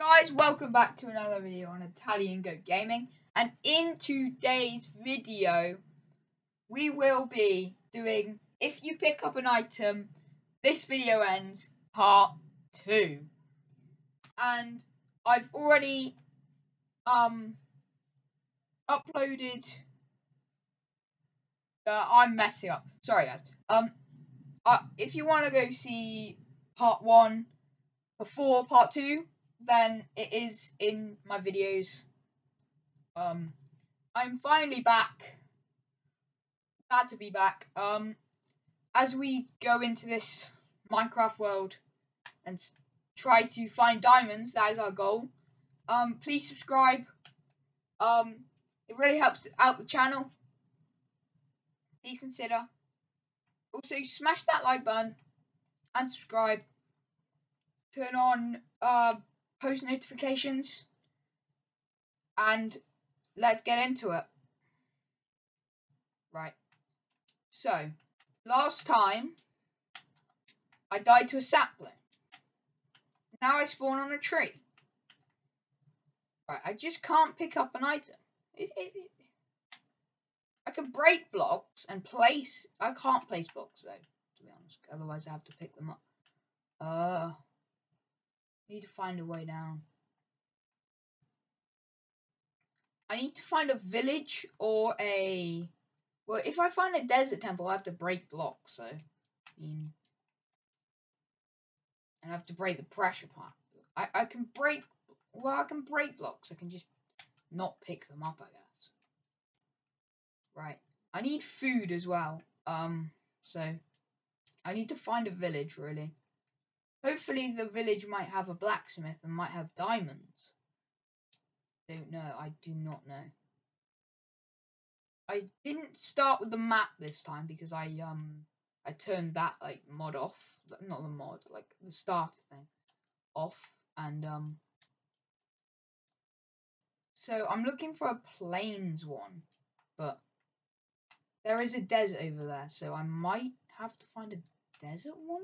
guys, welcome back to another video on Italian Goat Gaming. And in today's video, we will be doing If You Pick Up an Item, This Video Ends, Part 2. And I've already um uploaded uh, I'm messing up. Sorry guys. Um uh, if you want to go see part 1 before part 2, then it is in my videos. Um, I'm finally back. Glad to be back. Um, as we go into this Minecraft world and try to find diamonds, that is our goal. Um, please subscribe. Um, it really helps out the channel. Please consider. Also, smash that like button and subscribe. Turn on uh, post notifications, and let's get into it. Right. So, last time, I died to a sapling. Now I spawn on a tree. Right, I just can't pick up an item. It, it, it, I can break blocks and place. I can't place blocks though, to be honest. Otherwise, I have to pick them up. Uh, need to find a way down. I need to find a village or a. Well, if I find a desert temple, I have to break blocks. So, I mean, and I have to break the pressure part. I I can break. Well, I can break blocks. I can just not pick them up. I guess. Right. I need food as well. Um. So, I need to find a village really. Hopefully the village might have a blacksmith and might have diamonds. Don't know. I do not know. I didn't start with the map this time because I um I turned that like mod off. Not the mod, like the starter thing off and um so I'm looking for a plains one, but there is a desert over there, so I might have to find a desert one.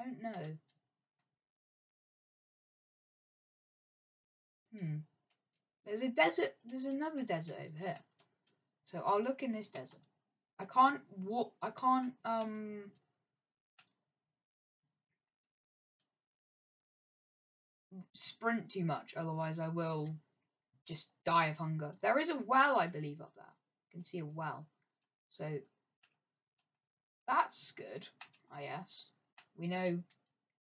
I don't know. Hmm. There's a desert. There's another desert over here. So I'll look in this desert. I can't walk. I can't um. Sprint too much, otherwise I will just die of hunger. There is a well, I believe, up there. You can see a well. So that's good, I guess we know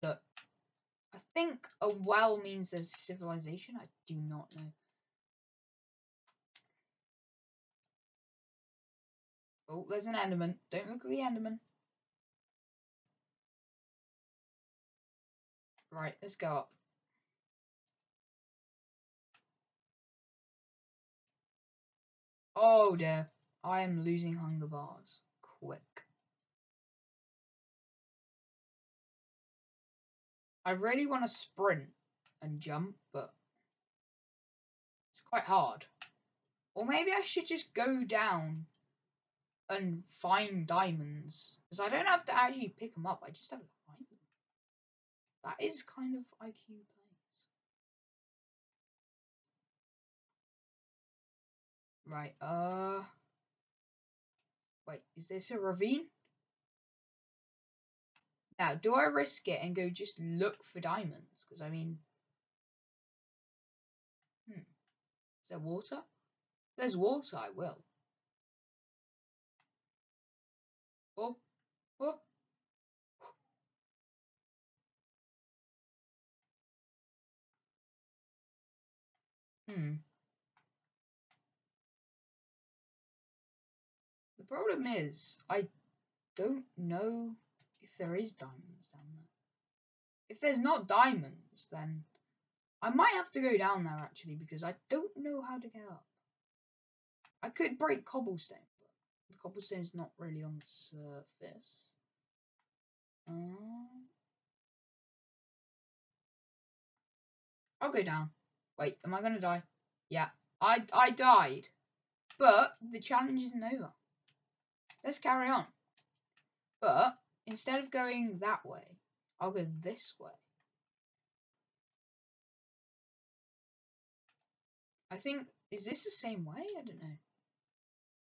that I think a well means there's civilization. I do not know. Oh, there's an Enderman. Don't look at the Enderman. Right, let's go up. Oh dear. I am losing hunger bars. Quick. I really want to sprint and jump, but it's quite hard. Or maybe I should just go down and find diamonds. Because I don't have to actually pick them up, I just have to find them. That is kind of IQ plays. Right, uh... Wait, is this a ravine? Now, do I risk it and go just look for diamonds? Because, I mean... Hmm. Is there water? If there's water, I will. Oh. Oh. Hmm. The problem is, I don't know there is diamonds down there. If there's not diamonds, then I might have to go down there actually because I don't know how to get up. I could break cobblestone, but the cobblestone's not really on the surface. Uh, I'll go down. Wait, am I gonna die? Yeah, I I died, but the challenge isn't over. Let's carry on. But instead of going that way, I'll go this way. I think is this the same way? I don't know.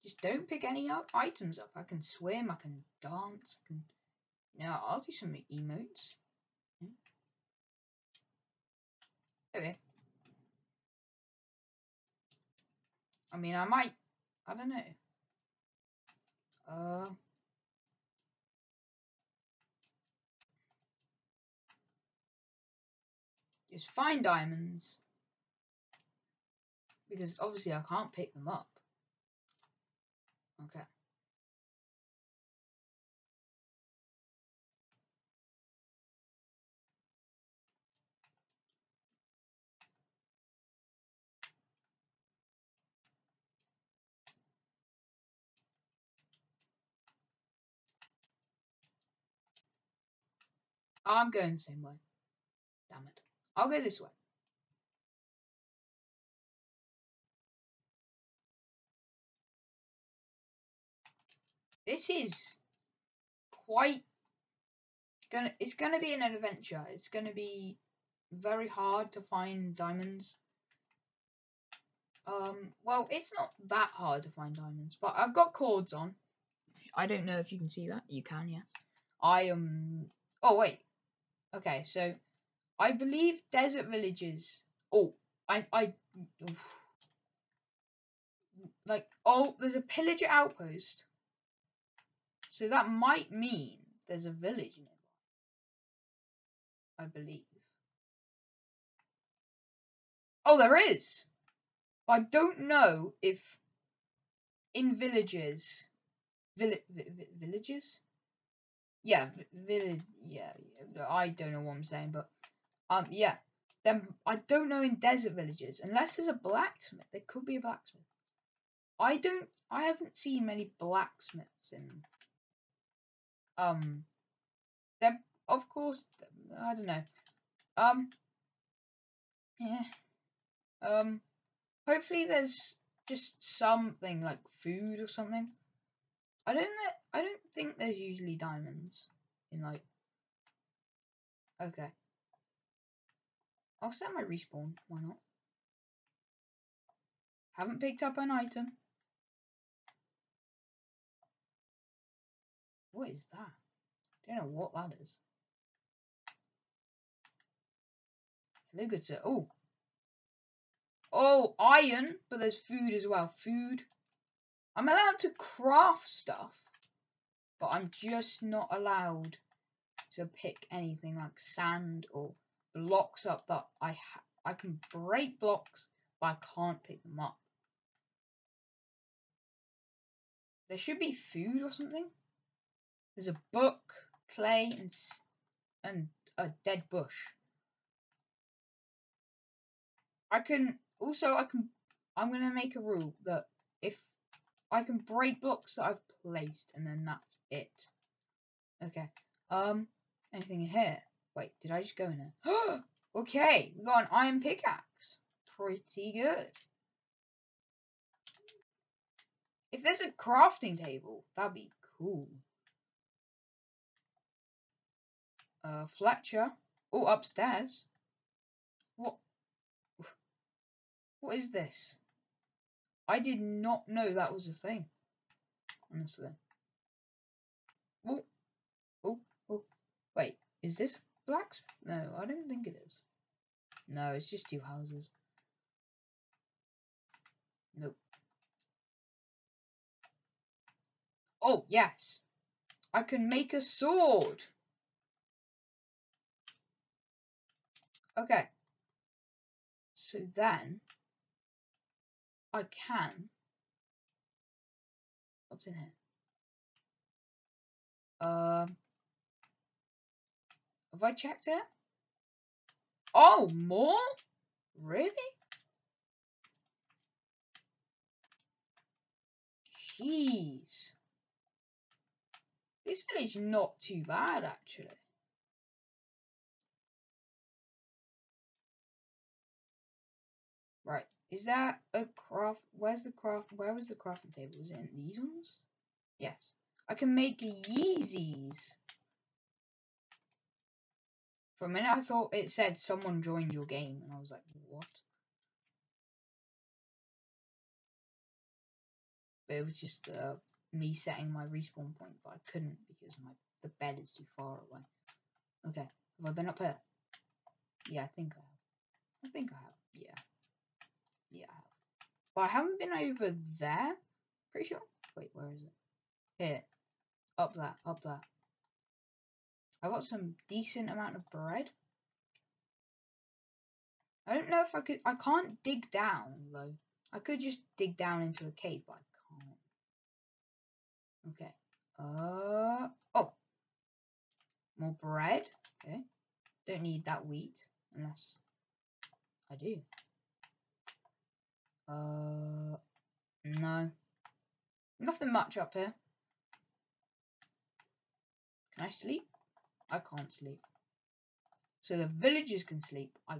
Just don't pick any items up. I can swim. I can dance. I can. I'll do some emotes. Okay. I mean, I might. I don't know. Uh. Just find diamonds. Because obviously I can't pick them up. Okay. I'm going the same way. I'll go this way. This is quite gonna it's gonna be an adventure. It's gonna be very hard to find diamonds. Um well it's not that hard to find diamonds, but I've got coords on. I don't know if you can see that. You can, yeah. I am um... oh wait. Okay, so I believe desert villages. Oh, I I oof. like oh, there's a pillager outpost. So that might mean there's a village nearby. I believe. Oh, there is. I don't know if in villages, vill villages, yeah, village, yeah, I don't know what I'm saying, but um, yeah. Then I don't know in desert villages unless there's a blacksmith. There could be a blacksmith. I don't. I haven't seen many blacksmiths in. Um. Then of course I don't know. Um. Yeah. Um. Hopefully there's just something like food or something. I don't. I don't think there's usually diamonds in like. Okay. I'll set my respawn. Why not? Haven't picked up an item. What is that? Don't know what that is. Hello, good sir. Oh. Oh, iron, but there's food as well. Food. I'm allowed to craft stuff, but I'm just not allowed to pick anything like sand or blocks up that I I can break blocks, but I can't pick them up. There should be food or something. There's a book, clay, and and a dead bush. I can also I can I'm gonna make a rule that if I can break blocks that I've placed and then that's it. Okay. Um anything here? Wait, did I just go in there? okay, we got an iron pickaxe. Pretty good. If there's a crafting table, that'd be cool. Uh, Fletcher. Oh, upstairs. What? What is this? I did not know that was a thing. Honestly. Oh. Oh. Oh. Wait. Is this blacks? No, I don't think it is. No, it's just two houses. Nope. Oh, yes. I can make a sword. Okay. So then, I can. What's in here? Um. Have I checked it? Oh, more? Really? Jeez. This village not too bad, actually. Right. Is that a craft? Where's the craft? Where was the crafting table? Was it in these ones? Yes. I can make Yeezys. For a minute, I thought it said someone joined your game, and I was like, what? But it was just uh, me setting my respawn point, but I couldn't because my the bed is too far away. Okay, have I been up here? Yeah, I think I have. I think I have. Yeah. Yeah, I have. But I haven't been over there. Pretty sure. Wait, where is it? Here. Up that, up that, I got some decent amount of bread. I don't know if I could. I can't dig down though. I could just dig down into a cave, but I can't. Okay. Uh oh. More bread. Okay. Don't need that wheat unless I do. Uh no. Nothing much up here. Can I sleep? I can't sleep. So the villagers can sleep. I